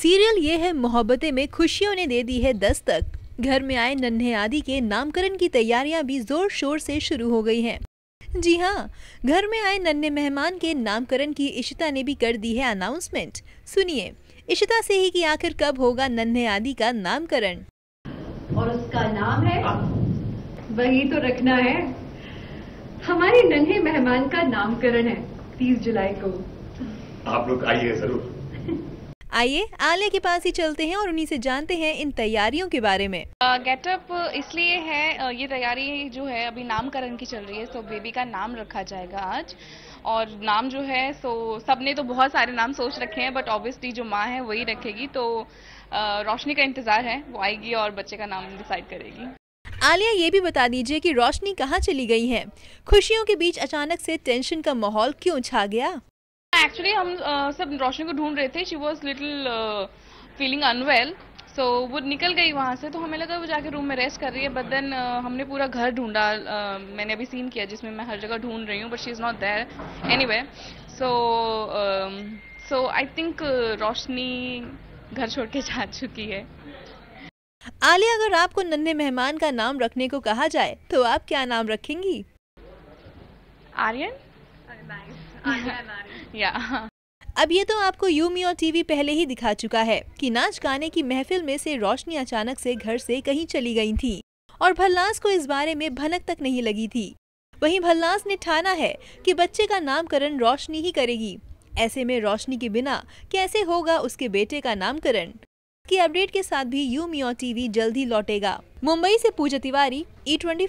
Serial ये है मोहब्बतें में खुशियों ने दे दी है दस्तक। घर में आए नन्हे आदि के नामकरण की तैयारियाँ भी ज़ोर शोर से शुरू हो गई हैं। जी हाँ घर में आए नन्हे मेहमान के नामकरण की इशिता ने भी कर दी है अनाउंसमेंट सुनिए इशिता से ही कि आखिर कब होगा नन्हे आदि का नामकरण? और उसका नाम है? वही तो रखना है। हमारे नन्हे मेहमान का नामकरण है 30 जुलाई को। आप लोग आइए ज़रूर। आइए आलिया के पास ही चलते हैं और उन्हीं से जानते हैं इन तैयारियों के बारे में। गेटअप इसलिए है ये तैयारी जो है अभी नामकरण की चल रही है सो बेबी का नाम रखा जाएगा आज। और नाम जो है सो सबने तो बहुत सारे नाम सोच रखे हैं बट ऑब्वियसली जो माँ है वही रखेगी तो रोशनी का इंतज़ार है वो आएगी और बच्चे का नाम डिसाइड करेगी। आलिया ये भी बता दीजिए कि रोशनी कहाँ चली गई है? खुशियों के बीच अचानक से टेंशन का माहौल क्यों छा गया? एक्चुअली हम uh, सब रोशनी को ढूंढ रहे थे। She was little feeling unwell so वो निकल गई वहाँ से तो हमें लगा वो जाके रूम में रेस्ट कर रही है। बट देन uh, हमने पूरा घर ढूंढा। uh, मैंने अभी सीन किया जिसमें मैं हर जगह ढूंढ रही हूँ but she is not there any way so so I think Roshni घर छोड़ के जा चुकी है। आलिया अगर आपको नन्हे मेहमान का नाम रखने को कहा जाए तो आप क्या नाम रखेंगी? आर्यन? या अब ये तो आपको यूमी और टीवी पहले ही दिखा चुका है कि नाच गाने की महफिल में से रोशनी अचानक से घर से कहीं चली गई थी और भल्लास को इस बारे में भनक तक नहीं लगी थी। वहीं भल्लास ने ठाना है कि बच्चे का नामकरण रोशनी ही करेगी। ऐसे में रोशनी के बिना कैसे होगा उसके बेटे का नामकरण? की अपडेट के साथ भी यू मी और टीवी जल्द ही लौटेगा। मुंबई से पूजा तिवारी ई ट्वेंटी